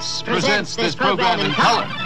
Presents this program in color.